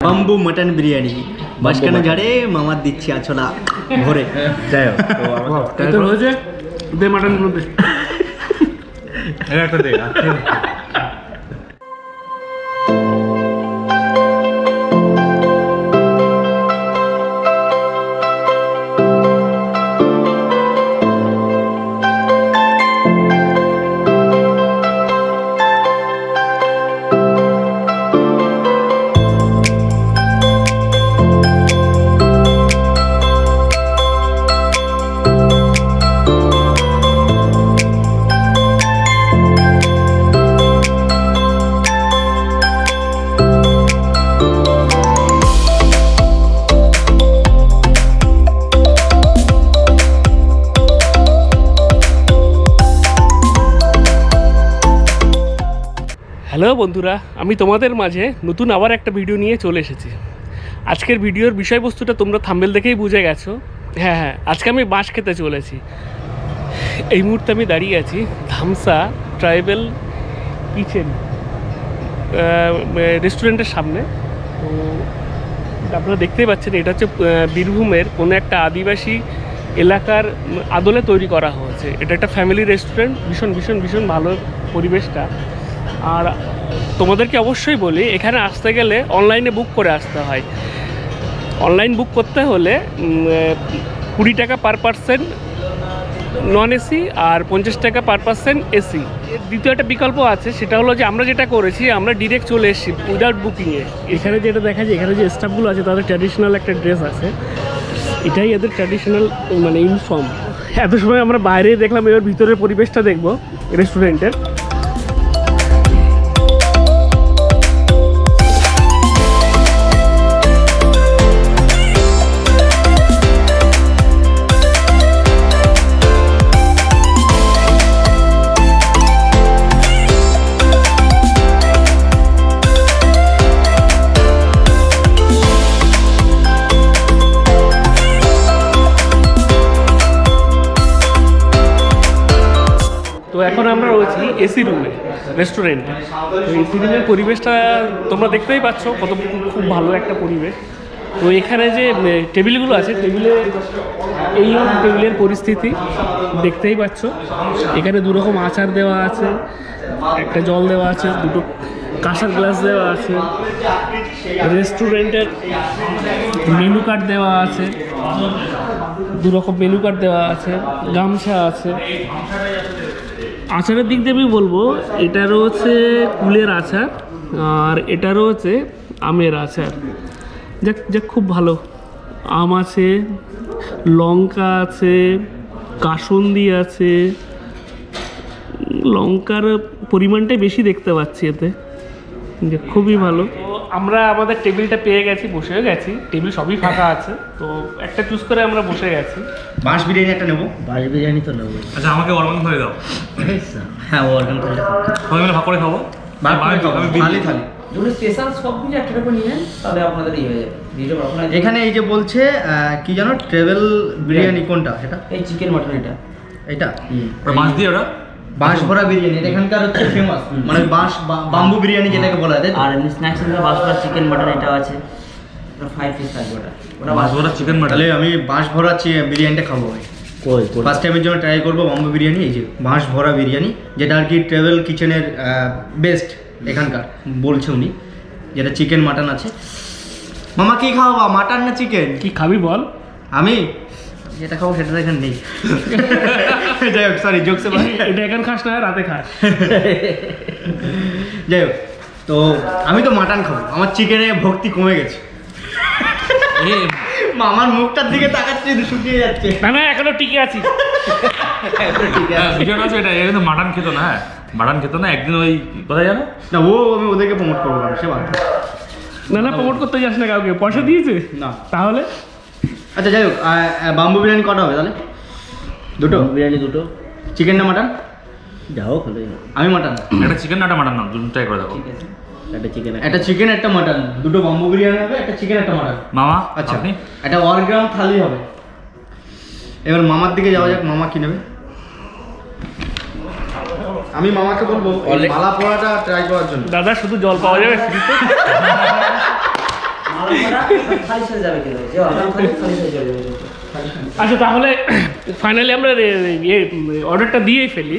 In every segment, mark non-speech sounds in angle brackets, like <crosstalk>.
Bamboo mutton biryani মাঝখানে ঝাড়ে মামার দিচ্ছি আছলা ভরে। যাই হোক। <laughs> তো আমরা হয়েছে? দে মাটনগুলো দে একটা দে হ্যালো বন্ধুরা, আমি তোমাদের মাঝে নতুন আবার একটা ভিডিও নিয়ে চলে এসেছি। আজকের ভিডিওর বিষয়বস্তুটা তোমরা থাম্বেল দেখেই বুঝে গেছো। হ্যাঁ হ্যাঁ আজকে আমি বাঁশ খেতে চলেছি। এই মুহূর্তে আমি দাঁড়িয়ে আছি ধামসা ট্রাইবেল কিচেন রেস্টুরেন্টের সামনে। তো আপনারা দেখতেই পাচ্ছেন, এটা হচ্ছে বীরভূমের কোনো একটা আদিবাসী এলাকার আদলে তৈরি করা হয়েছে। এটা একটা ফ্যামিলি রেস্টুরেন্ট ভীষণ ভীষণ ভীষণ ভালো পরিবেশটা। আর তোমাদেরকে অবশ্যই বলি এখানে আসতে গেলে অনলাইনে বুক করে আসতে হয়। অনলাইন বুক করতে হলে কুড়ি টাকা পার পার্সেন্ট নন এসি আর পঞ্চাশ টাকা পার পার্সেন্ট এসি দ্বিতীয় একটা বিকল্প আছে সেটা হলো যে আমরা যেটা করেছি আমরা ডিরেক্ট চলে এসেছি উইদাউট বুকিংয়ে এখানে যেটা দেখা যায় এখানে যে স্টাফগুলো আছে তাদের ট্র্যাডিশনাল একটা ড্রেস আছে। এটাই এদের ট্র্যাডিশনাল মানে ইউনিফর্ম এত সময় আমরা বাইরে দেখলাম এবার ভিতরের পরিবেশটা দেখব রেস্টুরেন্টের এসি রুমে রেস্টুরেন্টে তো এসি রুমের পরিবেশটা তোমরা দেখতেই পাচ্ছ, কত খুব ভালো একটা পরিবেশ। তো এখানে যে টেবিলগুলো আছে টেবিলে এই টেবিলের পরিস্থিতি দেখতেই পাচ্ছ। এখানে দু রকম আচার দেওয়া আছে, একটা জল দেওয়া আছে, দুটো কাঁসার গ্লাস দেওয়া আছে। রেস্টুরেন্টের মেনু কার্ড দেওয়া আছে দু রকম মেনু কার্ড দেওয়া আছে, গামছা আছে। আচারের দিক দিয়ে আমি বলব এটা রয়েছে কুলের আচার, আর এটা রয়েছে আমের আচার। যাক যাক, খুব ভালো। আম আছে, লঙ্কা আছে, কাসন্দি আছে। লঙ্কার পরিমাণটাই বেশি দেখতে পাচ্ছি এতে। খুবই ভালো। আমরা আমাদের টেবিলটা পেয়ে গেছি বসেও গেছি। টেবিল সবই ফাঁকা আছে তো একটা চুজ করে আমরা বসে গেছি। বাঁশ বিরিয়ানি একটা নেব? বাস বিরিয়ানি তো নেব আচ্ছা আমাকে অর্গান ধরে দাও। হ্যাঁ অর্গান থালি সবাই মিলে ভাগ করে খাব। থালি থালি। দুটো স্পেশাল সব কিছু একটা করে নিয়ে তাহলে আপনাদের ইয়ে হয়ে যাবে। এখানে এই যে বলছে কি জানো? ট্রেভেল বিরিয়ানি কোনটা? সেটা? এই চিকেন মাটন এটা। এটা? ওটা মাছ দিয়ে ওটা? বাঁশ ভরা বিরিয়ানি এটা এখানকার হচ্ছে ফেমাস মানে বাঁশ বা- বাম্বু বিরিয়ানি যেটাকে বলা হয় তাই আর এমনি স্ন্যাক্স এর বাসুরা চিকেন মাটন এটা আছে। ওটা ফাইভ পিস থাকবে ওটা। ওটা মাছ ওটা চিকেন মাটন তাহলে আমি বাঁশ ভরা বিরিয়ানিটা খাব ভাই। ফার্স্ট টাইমের জন্য ট্রাই করব বাম্বু বিরিয়ানি এই যে বাঁশ ভরা বিরিয়ানি যেটা আর কি ট্রেভেল কিচেনের বেস্ট এখানকার বলছে উনি। যেটা চিকেন মাটন আছে। মামা কি খাওয়াবা? মাটন না চিকেন কি খাবি বল। আমি? যেটা খাব সেটা তো এখানে নেই। <laughs> যাই হোক সরি জোকসে এটা এখন খাস না রাতে খাস। <laughs> যাই হোক তো আমি তো মাটন খাব আমার চিকেনে ভক্তি কমে গেছে। মামার মুখটার দিকে তাকাচ্ছে শুকিয়ে যাচ্ছে। না না এখনও টিকে আছি। <laughs> হ্যাঁ, এটা মাটন খেতো না হ্যাঁ। মাটন খেতো না একদিন ওই কোথায় জানো? না ও আমি ওদেরকে প্রমোট করব না সে না না প্রমোট করতে যাস না কাউকে পয়সা দিয়েছে? না। তাহলে? আচ্ছা যাই হোক বাম্বু বিরিয়ানি কটা হবে তাহলে? দুটো? বিরিয়ানি দুটো। চিকেন না মাটন যাও হলো আমি মাটন একটা চিকেন না একটা মাটন নাও দুটো ট্রাই করে আছে। একটা চিকেন একটা চিকেন একটা মাটন দুটো বাম্বু বিরিয়ানি হবে একটা চিকেন একটা মাটন মামা আচ্ছা আপনি? একটা অরগ্রাম থালি হবে। এবার মামার দিকে যাওয়া যাক মামা কি নেবে? আমি মামাকে বলব এই মালা পড়াটা ট্রাই করার জন্য। দাদা শুধু জল পাওয়া যাবে <laughs> আচ্ছা তাহলে ফাইনালি আমরা ইয়ে অর্ডারটা দিয়েই ফেলি।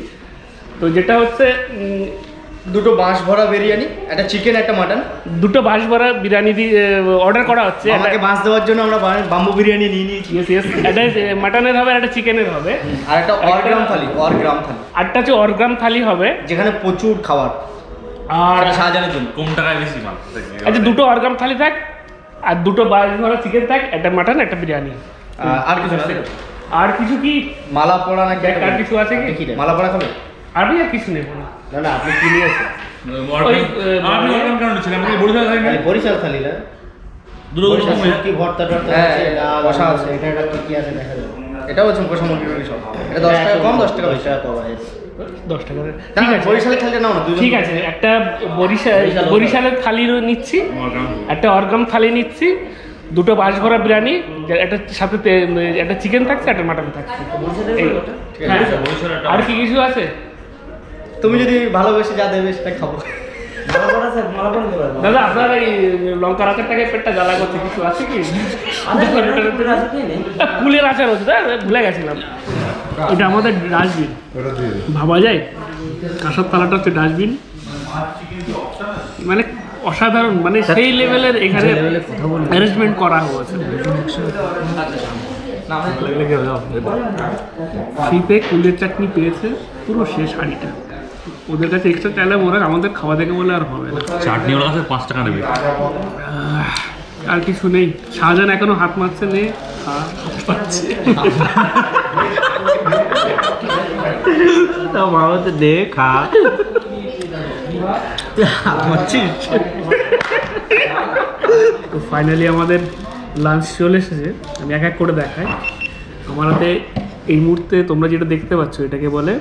তো যেটা হচ্ছে দুটো বাঁশ ভরা বিরিয়ানি একটা চিকেন একটা মাটন দুটো বাঁশ ভরা বিরিয়ানি দিয়ে অর্ডার করা হচ্ছে। আমাকে বাঁশ দেওয়ার জন্য আমরা বাম্বু বিরিয়ানি নিয়ে নিয়েছি। ইয়েস ইয়েস একটা মাটনের হবে একটা চিকেনের হবে। আর একটা অরগ্রাম থালি অরগ্রাম থালি। আটটা হচ্ছে অরগ্রাম থালি হবে। যেখানে প্রচুর খাবার। আর সেটা শাহজাহানের জন্য। কম টাকায় বেশি মাল। আচ্ছা দুটো অরগ্রাম থালি থাক। আর দুটো বাঁশ ভরা চিকেন থাক একটা মাটন একটা বিরিয়ানি আর কিছু না? আর কিছু কি? মালা পড়া নাকি দেখ, আর কিছু আছে কি? মালা পড়া খাবে? আমি আর কিছু নেব না। না না আপনি কি নিয়ে বরিশাল থাকি না? থালি না কি ভর্তা টর্তা হ্যাঁ, আছে কষা আছে। এটা কি আছে দেখা যাবে? এটাও হচ্ছে কষা মুরগি সব। এটা দশ টাকা কম দশ টাকা বেশি। টাকা কম আছে দশ টাকা ঠিক আছে। বরিশালের থালিটা নাও না ঠিক আছে একটা বরিশাল বরিশালের থালিরও নিচ্ছি। একটা অরগাম থালি নিচ্ছি। দুটো বাঁশ ভরা বিরিয়ানি একটা সাথে একটা চিকেন থাকছে একটা মাটন থাকছে। হ্যাঁ। আর কি কিছু আছে? তুমি যদি ভালোবেসে যা দেবে সেটা খাব। দাদা আপনার এই লঙ্কা রাখার টাকা পেটটা জ্বালা করছে কিছু আছে কি? আচ্ছা কুলের আচার হচ্ছে ভুলে গেছিলাম। এটা আমাদের ডাস্টবিন ভাবা যায়? কাঁসার তালাটা হচ্ছে ডাস্টবিন মানে অসাধারণ মানে সেই লেভেলের এখানে অ্যারেঞ্জমেন্ট করা হয়েছে। ফ্রিতে কুলের চাটনি পেয়েছে পুরো শেষ হাঁড়িটা। ওদের কাছে এক্সট্রা চাইলে ওরা আমাদের খাওয়া দেখে বলে আর হবে না। চাটনি ওর কাছে পাঁচ টাকা নেবে। আর কিছু নেই। শাহজাহান এখনও হাত মারছে নে খা, পাচ্ছে। বাবা তো দে তো ফাইনালি আমাদের লাঞ্চ চলে এসেছে। আমি এক এক করে দেখাই। আমার হাতে এই মুহূর্তে তোমরা যেটা দেখতে পাচ্ছ এটাকে বলে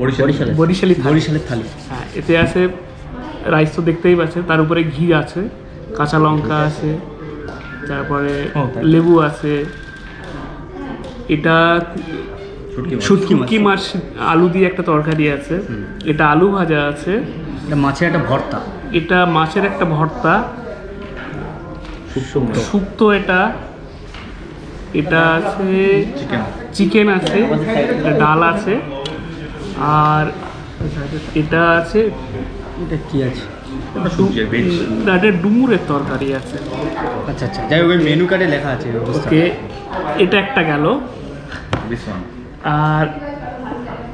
বরিশালি থালি। বরিশালের থালি। হ্যাঁ এতে আছে রাইস তো দেখতেই পাচ্ছে তার উপরে ঘি আছে কাঁচা লঙ্কা আছে তারপরে লেবু আছে এটা শুটকি মাছ। আলু দিয়ে একটা তরকারি আছে। এটা আলু ভাজা আছে। এটা মাছের একটা ভর্তা। এটা মাছের একটা ভর্তা। শুক্তো। এটা। এটা আছে চিকেন চিকেন আছে এটা ডাল আছে। আর এটা আছে এটা কি আছে? এটা ডুমুরের তরকারি আছে। আচ্ছা আচ্ছা। যাই হোক ওই মেনু কার্ডে লেখা আছে ওকে এটা একটা গেল। আর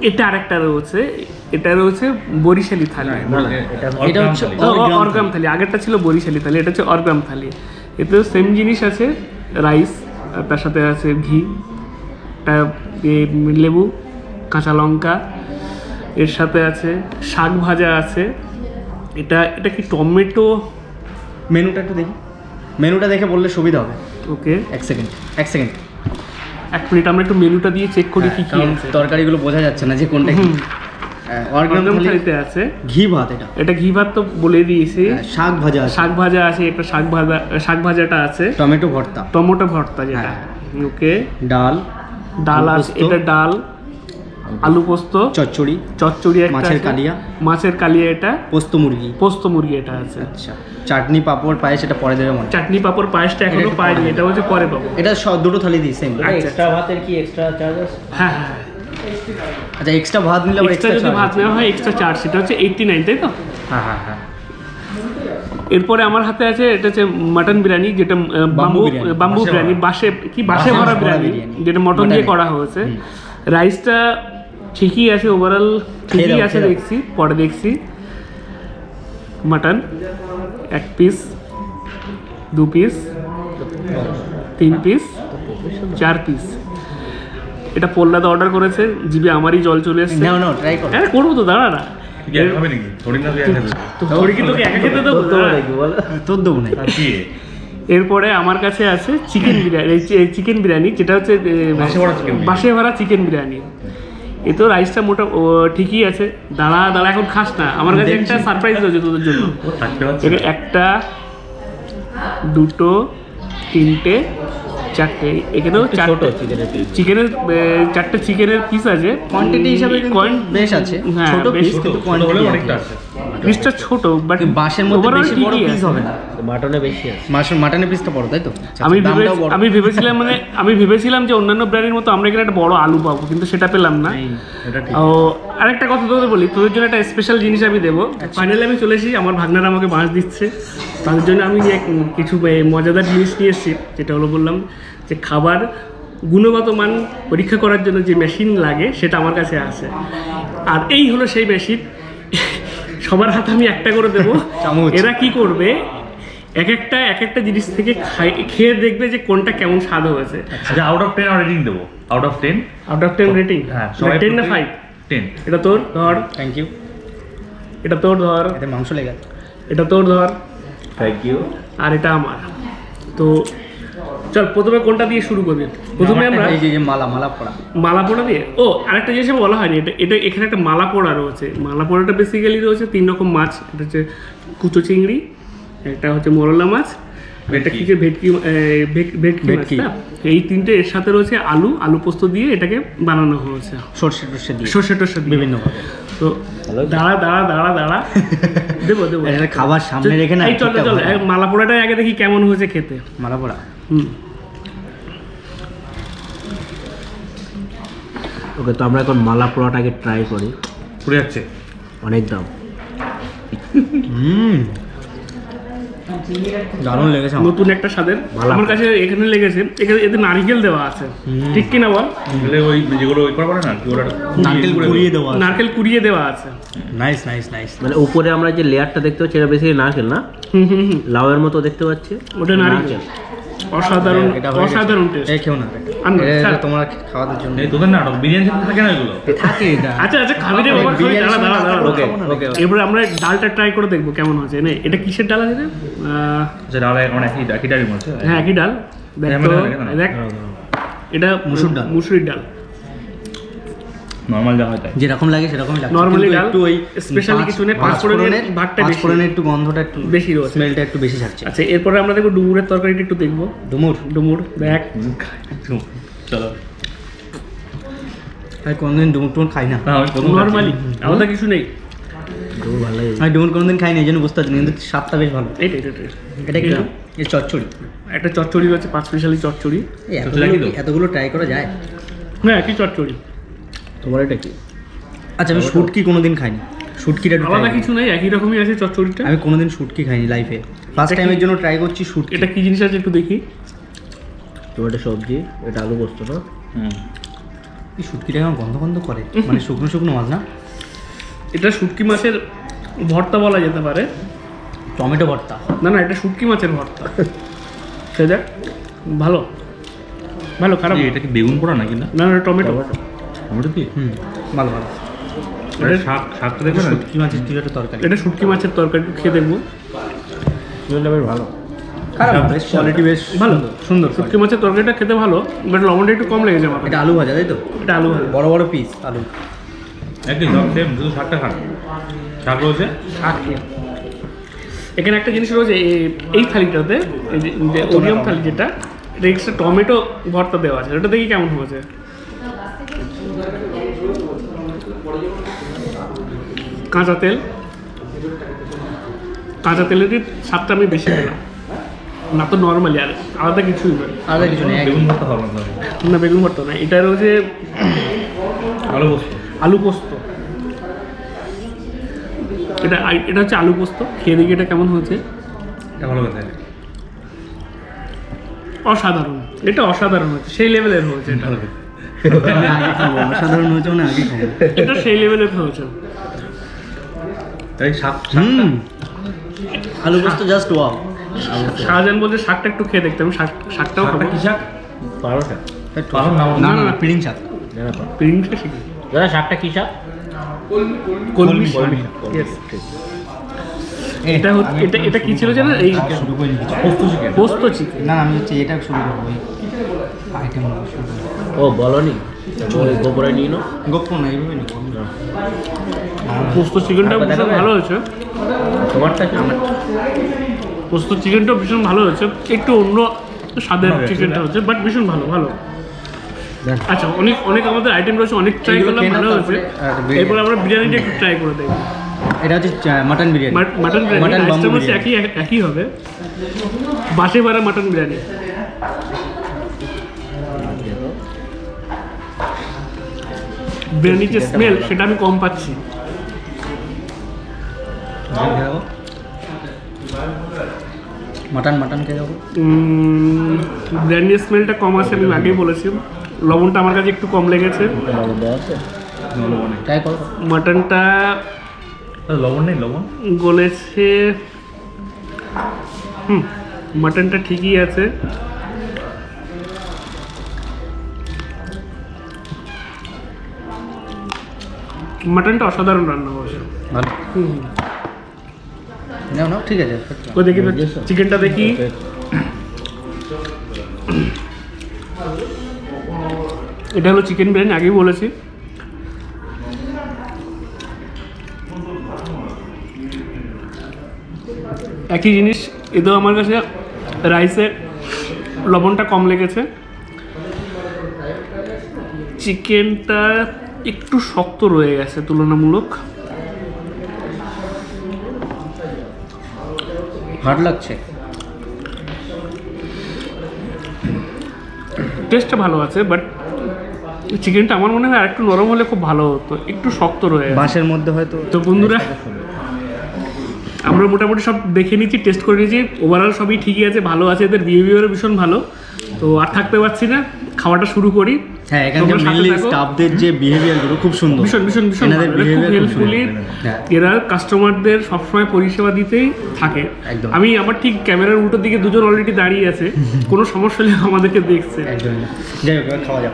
এটা আরেকটা রয়েছে এটা রয়েছে বরিশালি থালি। এটা হচ্ছে অরগ্রাম থালি। আগেরটা ছিল বরিশালি থালি এটা হচ্ছে অরগ্রাম থালি। এতেও সেম জিনিস আছে রাইস আর তার সাথে আছে ঘি লেবু কাঁচা লঙ্কা। এর সাথে আছে শাক ভাজা আছে। এটা এটা কি টমেটো? মেনুটা একটু দেখি। মেনুটা দেখে বললে সুবিধা হবে। ওকে এক সেকেন্ড এক সেকেন্ড। এক মিনিট আমরা একটু মেনুটা দিয়ে চেক করি কি কি কারণ তরকারিগুলো বোঝা যাচ্ছে না যে কোনটা কি। হ্যাঁ, থালিতে আছে। ঘি ভাত এটা। এটা ঘি ভাত তো বলে দিয়েছি। হ্যাঁ, শাক ভাজা শাক ভাজা আছে একটা শাক ভাজা শাক ভাজাটা আছে। টমেটো ভর্তা। টমেটো ভর্তা যেটা। হ্যাঁ। ওকে ডাল ডাল আলু আছে এটা ডাল। আলু পোস্ত চচ্চড়ি চচ্চড়ি মাছের কালিয়া। মাছের কালিয়া এটা। পোস্ত মুরগি। পোস্ত মুরগি এটা আছে। আচ্ছা। চাটনি পাঁপড় পায়েস এটা পরে দেবে মনে চাটনি পাপড় পায়েসটা এখনও পাইনি এটা হচ্ছে পরে পাবো। এটা সব দুটো থালি দিই সেম আচ্ছা। এক্সট্রা ভাতের কি এক্সট্রা চার্জ আছে? হ্যাঁ হ্যাঁ আচ্ছা এক্সট্রা ভাত নিলে এক্সট্রা এক্সট্রা যদি ভাত নেওয়া হয় এক্সট্রা চার্জ সেটা হচ্ছে এইটটি নাইন তাই তো? হ্যাঁ হ্যাঁ হ্যাঁ। এরপরে আমার হাতে আছে এটা হচ্ছে মাটন বিরিয়ানি যেটা বাম্বু বিরিয়ানি, বাম্বু বিরিয়ানি বাসে কি বাসে ভরা বিরিয়ানি। যেটা মটন দিয়ে করা হয়েছে। রাইসটা ঠিকই আছে ওভারঅল ঠিকই আছে দেখছি পরে দেখছি। মাটন এক পিস দু পিস তিন পিস চার পিস এটা পোল্লাতে অর্ডার করেছে জিবি আমারই জল চলে এসছে। হ্যাঁ করব তো দাঁড়া না এরপরে আমার কাছে আছে চিকেন বিরিয়ানি চিকেন বিরিয়ানি যেটা হচ্ছে এ, বাঁশে ভরা বাঁশে ভরা চিকেন বিরিয়ানি। এ তো রাইসটা মোটা ও, ঠিকই আছে। দাঁড়া দাঁড়া এখন খাস না। আমার কাছে একটা সারপ্রাইজ রয়েছে তোদের জন্য। একটা দুটো তিনটে চারটে এখানেও চারটে চিকেনের চারটে চিকেনের পিস আছে। কোয়ান্টিটি হিসাবে বেশ আছে। হ্যাঁ, বেশ কিন্তু কোয়ান্টিটি অনেকটা আছে। পিসটা ছোট বাট বাঁশের মধ্যে বেশি বড় পিস হবে না। মাটনে বেশি আছে। মাছের মাটনের পিসটা বড় তাই তো? আচ্ছা, আমি ভেবে- আমি ভেবেছিলাম মানে আমি ভেবেছিলাম যে অন্যান্য ব্র্যান্ডের মতো আমরা এখানে একটা বড় আলু পাবো কিন্তু সেটা পেলাম না। এটা ঠিক। ও আরেকটা কথা তোদের বলি তোদের জন্য একটা স্পেশাল জিনিস আমি দেবো। ফাইনালি আমি চলে এসেছি আমার ভাগনারা আমাকে বাঁশ দিচ্ছে। তাদের জন্য আমি এক কিছু মজাদার জিনিস নিয়ে এসেছি যেটা হলো বললাম যে খাবার গুণগত মান পরীক্ষা করার জন্য যে মেশিন লাগে সেটা আমার কাছে আছে। আর এই হলো সেই মেশিন সবার হাতে আমি একটা করে দেবো। এরা কি করবে? এক একটা এক একটা জিনিস থেকে খেয়ে দেখবে যে কোনটা কেমন স্বাদ হয়েছে। আচ্ছা আউট অফ টেন রেটিং দেবো। Out of ten out of ten rating হ্যাঁ সবাই টেন না ফাইভ টেন এটা তোর ধর। থ্যাংক ইউ এটা তোর ধর। এতে মাংস লেগে এটা তোর ধর। থ্যাংক ইউ আর এটা আমার। তো চল প্রথমে কোনটা দিয়ে শুরু করবি প্রথমে আমরা এই যে মালা মালা পড়া। মালা পোড়া দিয়ে? ও আরেকটা জিনিস বলা হয়নি এটা এটা এখানে একটা মালা পোড়া রয়েছে। মালা পোড়াটা বেসিক্যালি রয়েছে তিন রকম মাছ এটা হচ্ছে কুচো চিংড়ি একটা হচ্ছে মরলা মাছ একটা কি ভেটকি ভেট- ভেটকি এই তিনটে এর সাথে রয়েছে আলু আলু পোস্ত দিয়ে এটাকে বানানো হয়েছে। সর্ষে টর্ষে দিয়ে। সর্ষে টর্ষে বিভিন্ন ভাবে। তো দাঁড়া দাঁড়া দাঁড়া দাঁড়া। <laughs> দেবো দেবো। এটা খাবার সামনে রেখে না এই চল চল। মালা পোড়াটা আগে দেখি কেমন হয়েছে খেতে। মালা পড়া। ওকে তো আমরা এখন মালা পোড়াটাকে ট্রাই করি। পুড়ে যাচ্ছে অনেক দাম। হুম। দারুণ লেগেছে নতুন একটা স্বাদের। মালা আমার কাছে এখানে লেগেছে। এখানে এতে নারকেল দেওয়া আছে। ঠিক কিনা বল? ওই যেগুলো ওই করা না নারকেল কুড়িয়ে দেওয়া নারকেল কুড়িয়ে দেওয়া আছে। নাইস নাইস নাইস মানে উপরে আমরা যে লেয়ারটা দেখতে পাচ্ছি এটা বেশি নারকেল না? হুম হুম হুম। লাউয়ের মতো দেখতে পাচ্ছি। ওটা নারকেল। অসাধারণ হয়ে। অসাধারণ টেস্ট এই খেও না এটা ছাড়। জন্য। এই তোদের নাটক বিরিয়ানি সাথে থাকে না এগুলো? থাকে এটা। আচ্ছা আচ্ছা খাবি রে বাবা খাবি দাঁড়া দাঁড়া দাঁড়া। ওকে, ওকে, এবারে আমরা ডালটা ট্রাই করে দেখব কেমন হয়েছে। নে এটা কিসের ডাল আছে যে আচ্ছা ডাল এখন একই একই ডালই মনে হ্যাঁ একই ডাল? দেখ হ্যাঁ, মানে। দেখ। এটা মুসুর ডাল। মুসুরির ডাল। নর্মাল যা হয় তাই। যেরকম লাগে সেরকমই লাগে। কিন্তু ডাল, একটু ওই পাঁচ- কিছু নেই, পাঁচ পাঁচফোড়নের ফোড়নের ভাগটা বেশি। ফোড়নের একটু গন্ধটা একটু বেশি রয়েছে। স্মেলটা একটু বেশি ছাড়ছে। আচ্ছা এরপরে আমরা দেখব ডুমুরের তরকারিটা একটু দেখব। ডুমুর? ডুমুর দেখ। চলো। কোনোদিন ডুমুর টুমুর খাই না। না আমি আলাদা কিছু নেই। খুব ভালো লাগে। আমি ডুমুর কোনোদিন খাই না এই জন্য বুঝতে পারছি না, কিন্তু স্বাদটা বেশ ভালো। এটা এটা। এটা কি? এই চচ্চড়ি। একটা চচ্চড়ি রয়েছে পাঁচ স্পেশালি চচ্চড়ি। এতগুলো এতগুলো ট্রাই করা যায়? হ্যাঁ কি চচ্চড়ি? তোমার এটা কি? আচ্ছা আমি শুটকি কোনোদিন খাইনি। শুটকিটা আলাদা কিছু নেই একই রকমই আছে চচ্চড়িটা। আমি কোনোদিন শুটকি খাইনি লাইফে ফার্স্ট টাইমের জন্য ট্রাই করছি শুটকি। এটা কি জিনিস আছে একটু দেখি? তোমার এটা সবজি এটা আলু পোস্ত না? হুম। এই শুটকিটা কেমন গন্ধ গন্ধ করে? মানে শুকনো শুকনো মাছ না? এটা শুটকি মাছের ভর্তা বলা যেতে পারে। টমেটো ভর্তা। না না এটা শুটকি মাছের ভর্তা। সে দেখ ভালো? ভালো খারাপ এটা কি বেগুন পোড়া নাকি না? না না টমেটো। টমেটো হুম ভালো ভালো। এটা শাক শাকটা দেখবে না। শুটকি মাছের কিছু একটা তরকারি। এটা শুটকি মাছের তরকারি খেয়ে দেখব। স্মেলটা বেশ ভালো। বেশ কোয়ালিটি বেশ ভালো সুন্দর শুটকি মাছের তরকারিটা খেতে ভালো বাট লবণটা একটু কম লেগেছে আমার এটা আলু ভাজা তাই তো? এটা আলু ভালো বড় বড় পিস আলু। একই সব সেম শুধু শাকটা খান। শাক রয়েছে? শাক এখানে একটা জিনিস রয়েছে এই- এই থালিটাতে যে- যে ওরিয়াম থালি যেটা এটা এক্সট্রা টমেটো ভর্তা দেওয়া আছে। ওটা দেখি কেমন হয়েছে। কাঁচা তেল। কাঁচা তেলেরই স্বাদটা আমি বেশি পেলাম। না তো নর্মালি আর আলাদা কিছুই নয়। আলাদা কিছু নেই বেগুন ভর্তা হবে না। বেগুন ভর্তা না এটা রয়েছে আলু পোস্ত। আলু পোস্ত। এটা এটা হচ্ছে আলু পোস্ত। খেয়ে দেখি এটা কেমন হয়েছে। এটা ভালো কথা অসাধারণ। এটা অসাধারণ হয়েছে। সেই লেভেলের হয়েছে এটা। অসাধারণ হয়েছে মানে আগে এটা সেই লেভেলের হয়েছে। তাই শাক হুম। আলু পোস্ত জাস্ট ওয়াও শাহজাহান বলছে শাকটা একটু খেয়ে দেখতে আমি শাক শাকটাও খাব। কি শাক? পারো শাক না না না পিড়িং শাক। প্রিন্টটা শিখি। দাদা শাকটা কি শাক? কলমি শাক। এটা হচ্ছে এটা এটা কি ছিল জানো এই শুরু করে পোস্ত চিকেন। পোস্ত চিকেন। না আমি হচ্ছে এটা শুরু করব আইটেম ও বলনি? গোবরে নিয়ে নাও গোপন না এইভাবে নাকি পোস্ত চিকেনটা ভীষণ ভালো হয়েছে। তোমারটা কি? পোস্ত চিকেনটা ভীষণ ভালো হয়েছে। একটু অন্য স্বাদের চিকেনটা হচ্ছে বাট ভীষণ ভালো ভালো। আচ্ছা অনেক অনেক আমাদের আইটেম রয়েছে অনেক ট্রাই করলাম ভালো হয়েছে। এরপর আমরা বিরিয়ানিটা একটু ট্রাই করে দেখব। এটা হচ্ছে মাটন বিরিয়ানি। মাটন বিরিয়ানি একই একই হবে। বাসে বাড়া মাটন বিরিয়ানি। বিরিয়ানির যে স্মেল সেটা আমি কম পাচ্ছি। মাটন মাটন খেয়ে যাব। বিরিয়ানির স্মেলটা কম আছে আমি আগেই বলেছি। লবণটা আমার কাছে একটু কম লেগেছে। মাটনটা লবণ নেই লবণ? গলেছে। হুম মাটনটা ঠিকই আছে। মাটনটা অসাধারণ রান্না অবশ্য ভালো। নাও নাও ঠিক আছে ও দেখি তো চিকেনটা দেখি। এটা হলো চিকেন বিরিয়ানি আগেই বলেছি। একই জিনিস এতেও আমার কাছে রাইসের লবণটা কম লেগেছে। চিকেনটা একটু শক্ত রয়ে গেছে তুলনামূলক। হার্ড লাগছে? টেস্টটা ভালো আছে বাট চিকেনটা আমার মনে হয় আরেকটু নরম হলে খুব ভালো হতো একটু শক্ত রয়ে গেছে। বাঁশের মধ্যে হয়তো তো বন্ধুরা আমরা মোটামুটি সব দেখে নিচ্ছি টেস্ট করে নিয়েছি ওভারঅল সবই ঠিকই আছে ভালো আছে এদের বিহেভিয়ারও ভীষণ ভালো। তো আর থাকতে পারছি না খাওয়াটা শুরু করি। হ্যাঁ এখানকার তোমরা মেনলি স্টাফদের যে খুব সুন্দর। ভীষণ ভীষণ ভীষণ হেল্পফুলি হ্যাঁ। এরা কাস্টমারদের সবসময় পরিষেবা দিতেই থাকে। একদম। আমি আমার ঠিক ক্যামেরার উল্টো দিকে দুজন অলরেডি দাঁড়িয়ে আছে। <laughs> কোনো সমস্যা হলে আমাদেরকে দেখছে। একদম যাই হোক খাওয়া যাক।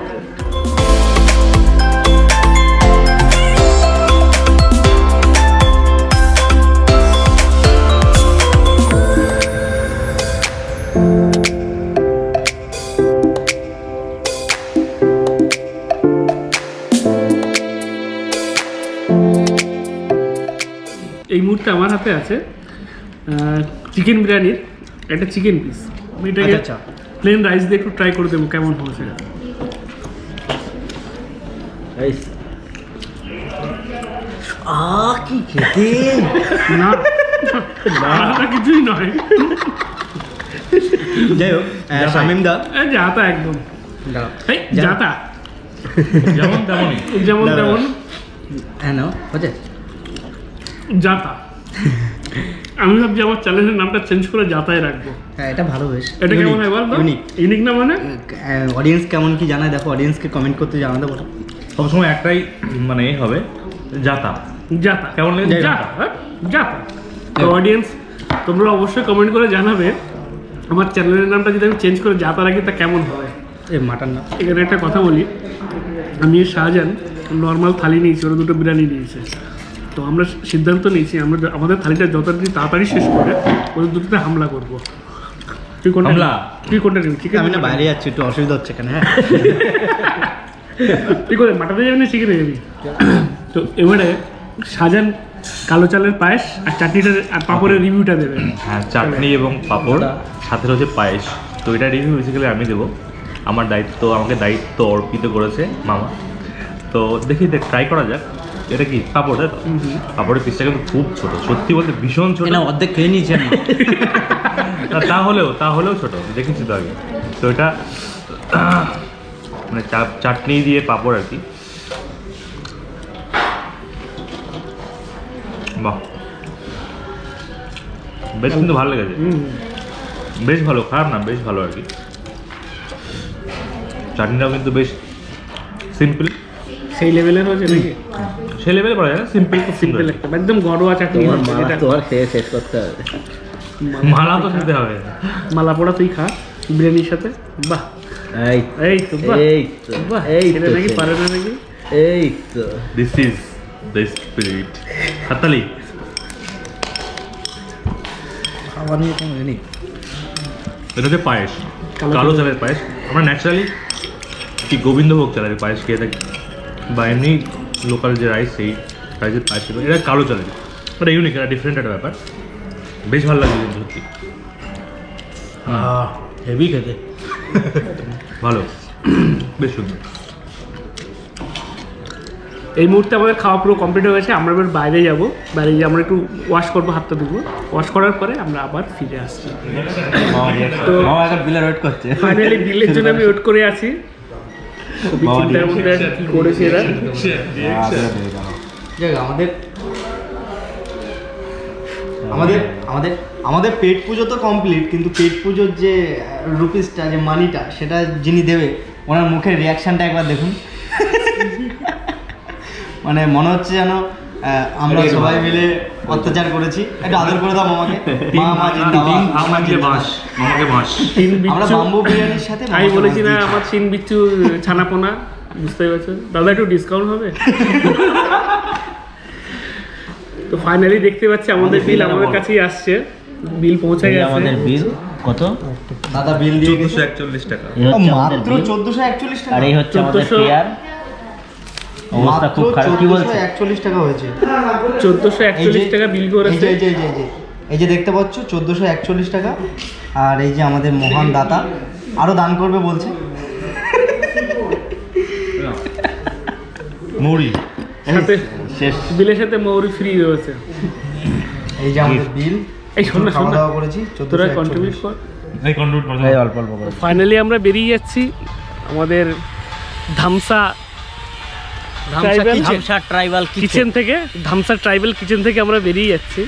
এই মুহূর্তে আমার হাতে আছে চিকেন বিরিয়ানির একটা চিকেন পিস আমি এটাকে আচ্ছা, আচ্ছা। প্লেন রাইস দিয়ে একটু ট্রাই করে দেবো কেমন কি খেতে? না। না। কিছুই নয়। যাই হোক যাতা একদম। যাতা। যেমন তেমনই। যেমন তেমন। হ্যাঁ হচ্ছে। যাতা। আমি ভাবছি আমার চ্যানেলের নামটা চেঞ্জ করে যাতায় রাখব। হ্যাঁ এটা ভালো বেশ। এটা কেমন হয় বল ইউনিক ইউনিক না মানে? অডিয়েন্স কেমন কি জানায়? দেখো অডিয়েন্সকে কমেন্ট করতে জানাতে বলো। সবসময় একটাই মানে এ হবে যাতা। যাতা। কেমন? যাতা হ্যাঁ? যাতা। অডিয়েন্স তোমরা অবশ্যই কমেন্ট করে জানাবে আমার চ্যানেলের নামটা যদি আমি চেঞ্জ করে যাতা রাখি তা কেমন হবে? এই মাটন না। এখানে একটা কথা বলি। আমি শাহজাহান নর্মাল থালি নিয়েছি ওরা দুটো বিরিয়ানি নিয়েছে। তো আমরা সিদ্ধান্ত নিয়েছি আমরা আমাদের থালিটা যত তাড়াতাড়ি শেষ করে ওদের দুটোতে হামলা করব। তুই কোনটা হামলা? তুই কোনটা নিবি? ঠিক আছে? আমি না বাইরে যাচ্ছি একটু অসুবিধা হচ্ছে এখানে হ্যাঁ। <laughs> তুই করে মাটাতে যাবি না চিকেনে যাবি? <coughs> তো এবারে শাহজাহান কালো চালের পায়েস আর চাটনিটা আর পাপড়ের রিভিউটা দেবে। হ্যাঁ চাটনি এবং পাঁপড় সাথে রয়েছে পায়েস। তো এটা রিভিউ বেসিক্যালি আমি দেবো। আমার দায়িত্ব আমাকে দায়িত্ব অর্পিত করেছে মামা। তো দেখি দেখ ট্রাই করা যাক। এটা কি পাঁপড় তাই তো পাঁপড়ের পিসটা কিন্তু খুব ছোট। সত্যি বলতে ভীষণ ছোট। না অর্ধেক খেয়ে নিয়েছি তা হলেও তা হলেও ছোট। দেখেছি তো আগে। তো এটা মানে চাটনি দিয়ে পাঁপড় আর কি। বাহ। বেশ কিন্তু ভালো লেগেছে। বেশ ভালো খারাপ না বেশ ভালো আর কি। চাটনিটাও কিন্তু বেশ সিম্পল সেই লেভেলের হয়েছে নাকি? লেভেলে করা যায় না? সিম্পল খুব সিম্পল একটা একদম ঘরোয়া চাটনি তোমার খেয়ে শেষ করতে হবে। মালা তো খেতে হবে। মালা পোড়া তুই খা বিরিয়ানির সাথে। বাহ। এই এই তো বাহ। এই তো বাহ এই ছেলে তো নাকি। পারে না নাকি? এই তো। দিস ইজ দ্য স্পিরিট হাততালি। খাবার নিয়ে কোনো নেই। এটা হচ্ছে পায়েস। কালো চালের পায়েস। আমরা ন্যাচারালি কি গোবিন্দভোগ চালের পায়েস খেয়ে থাকি। বা এমনি লোকাল যে রাইস সেই রাইসের পায়েস খেতে এটা কালো চালের। এটা ইউনিক এটা ডিফারেন্ট একটা ব্যাপার। বেশ ভালো লাগছে কিন্তু সত্যি। হেভি খেতে। ভালো। বেশ সুন্দর। এই মুহূর্তে আমাদের খাওয়া পুরো কমপ্লিট হয়ে গেছে। আমরা এবার বাইরে যাব। বাইরে গিয়ে আমরা একটু ওয়াশ করব হাতটা ধুবো। ওয়াশ করার পরে আমরা আবার ফিরে আসছি। তো বিলের ওয়েট করছে। ফাইনালি বিলের জন্য আমি ওয়েট করে আছি। খুবই চিন্তার মধ্যে করেছে এরা যাক আমাদের আমাদের আমাদের আমাদের পেট পুজো তো কমপ্লিট কিন্তু পেট পুজোর যে রুপিসটা যে মানিটা সেটা যিনি দেবে ওনার মুখের রিয়াকশনটা একবার দেখুন। <laughs> মানে মনে হচ্ছে যেন আমরা সবাই মিলে অত্যাচার করেছি। একটু আদর করে দাও মামাকে। <laughs> মা মা জিন্দাবাদ। বাঁশ মামাকে তিন আমরা বাম্বু বিরিয়ানির সাথে আমি বলেছি না আমার তিন বিচ্ছু ছানাপোনা বুঝতে পারছ? দাদা একটু ডিসকাউন্ট হবে? <laughs> তো ফাইনালি দেখতে পাচ্ছি আমাদের বিল আমাদের কাছেই আসছে। বিল পৌঁছে গেছে। আমাদের বিল কত? দাদা বিল দিয়ে গেছে। চোদ্দোশো একচল্লিশ টাকা। এই মাত্র বিল চোদ্দশো একচল্লিশ টাকা। আর এই হচ্ছে আমাদের পেয়ার অবস্থা খুব খারাপ। কি বলছে? একচল্লিশ টাকা হয়েছে। চোদ্দোশো এই যে একচল্লিশ টাকা বিল করেছে। এই যে এই যে এই যে এই যে দেখতে পাচ্ছ চোদ্দোশো একচল্লিশ টাকা। আর এই যে আমাদের মহান দাতা আরও দান করবে বলছে। মৌরি। সাথে শেষ। বিলের সাথে মৌরি ফ্রি রয়েছে। এই যে আমাদের বিল এই শোন শোন করেছি তোরা 1441 কন্ট্রিবিউট কর। এই কন্ট্রিবিউট করতে এই অল্প অল্প করে। ফাইনালি আমরা বেরিয়ে যাচ্ছি আমাদের ধামসা ধামসা ট্রাইবাল কিচেন থেকে ধামসা ট্রাইবাল কিচেন থেকে আমরা বেরিয়ে যাচ্ছি।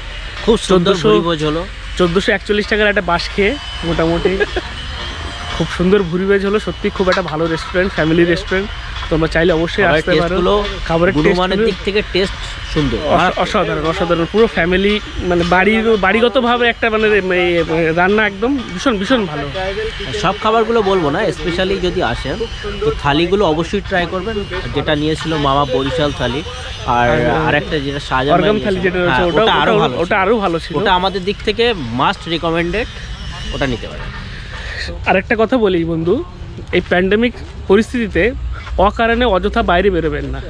খুব সুন্দর 1400 হলো। চোদ্দোশো একচল্লিশ টাকার একটা বাস খেয়ে মোটামুটি <laughs> খুব সুন্দর ভুরি ভেজ হলো। সত্যি খুব একটা ভালো রেস্টুরেন্ট ফ্যামিলি রেস্টুরেন্ট তোমরা চাইলে অবশ্যই আসতে পারো। খাবারের গুণমানের দিক থেকে টেস্ট সুন্দর। অসাধারণ অসাধারণ। পুরো ফ্যামিলি মানে বাড়ির বাড়িগতভাবে একটা মানে রান্না একদম ভীষণ ভীষণ ভালো। সব খাবারগুলো বলব না স্পেশালি যদি আসেন তো থালিগুলো অবশ্যই ট্রাই করবেন। যেটা নিয়েছিল মামা বরিশাল থালি আর আরেকটা যেটা শাহজাহান থালি যেটা রয়েছে হ্যাঁ, ওটা ওটা আরও ভালো ওটা ছিল। আরও ভালো ছিল। ওটা আমাদের দিক থেকে মাস্ট রেকমেন্ডেড ওটা নিতে পারেন। আরেকটা কথা বলি বন্ধু এই প্যান্ডেমিক পরিস্থিতিতে অকারণে অযথা বাইরে বেরোবেন না।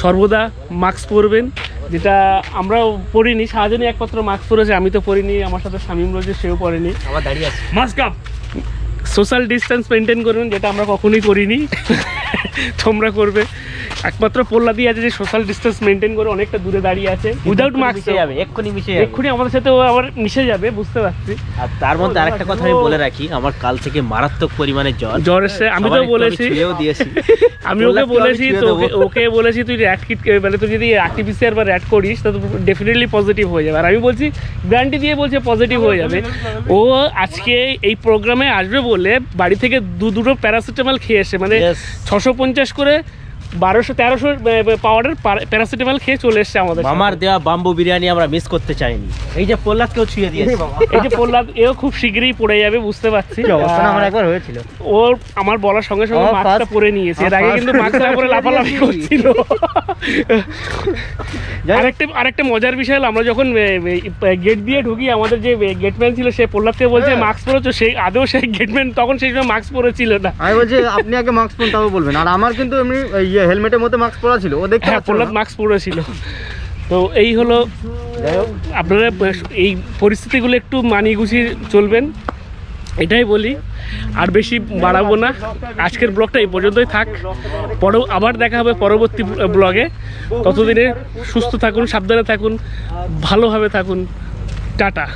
সর্বদা মাস্ক পরবেন যেটা আমরাও পরিনি সারাদিনই একমাত্র মাস্ক পরেছে আমি তো পরিনি আমার সাথে স্বামীম রয়েছে সেও পরেনি। আমার দাঁড়িয়ে আছে। Mask up social distance maintain করবেন যেটা আমরা কখনোই করিনি। তোমরা করবে। একমাত্র পোল্লাদি আছে যে সোশ্যাল ডিস্টেন্স মেনটেন করে অনেকটা দূরে দাঁড়িয়ে আছে উইদাউট মাস্ক মিশে যাবে এক্ষুনি মিশে যাবে। এক্ষুনি আমাদের সাথে ও আবার মিশে যাবে বুঝতে পারছি। আর তার মধ্যে আরেকটা কথা আমি বলে রাখি আমার কাল থেকে মারাত্মক পরিমাণে জ্বর। জ্বর এসছে আমি তো বলেছি। দিয়েছি। <laughs> আমি ওকে বলেছি তো ওকে বলেছি তুই র্যাট কিট মানে তুই যদি আরটিপিসিআর বা র্যাট করিস তা ডেফিনেটলি পজিটিভ হয়ে যাবে। আর আমি বলছি গ্যারান্টি দিয়ে বলছে পজিটিভ হয়ে যাবে। ও আজকে এই প্রোগ্রামে আসবে বলে বাড়ি থেকে দু দুটো প্যারাসিটামল খেয়ে এসে মানে ছশো পঞ্চাশ করে বারোশো তেরোশো পাওয়ারের প্যারাসিটামল খেয়ে চলে এসছে আমাদের। মামার দেওয়া বাম্বু বিরিয়ানি আমরা মিস করতে চাইনি। এই যে পোল্লাদকেও ছুঁয়ে দিয়েছে। এই যে প্রহ্লাদ এও খুব শীঘ্রই পড়ে যাবে বুঝতে পারছি। আমার একবার হয়েছিল। ওর আমার বলার সঙ্গে সঙ্গে মাস্কটা পরে নিয়েছে। এর আগে কিন্তু পরে লাফালাফি <laughs> করছিল। আরেকটা আরেকটা মজার বিষয় হলো আমরা যখন গেট দিয়ে ঢুকি আমাদের যে গেটম্যান ছিল সে প্রহ্লাদকে বলছে হ্যাঁ। মাস্ক পরেছো সেই আদৌ সেই গেটম্যান তখন সেই সময় মাস্ক পরেছিল না। আমি বলছি আপনি আগে মাস্ক পরুন তারপর বলবেন। আর আমার কিন্তু এমনি ইয়ে হেলমেটের মধ্যে মাস্ক পরা ছিল ও দেখতে হ্যাঁ প্রহ্লাদ না। মাস্ক পরেছিল তো এই হলো আপনারা এই পরিস্থিতিগুলো একটু মানিয়ে গুছিয়ে চলবেন এটাই বলি। আর বেশি বাড়াবো না। আজকের ব্লগটা এই পর্যন্তই থাক। পরেও আবার দেখা হবে পরবর্তী ব্লগে। ততদিনে সুস্থ থাকুন সাবধানে থাকুন ভালোভাবে থাকুন। টাটা।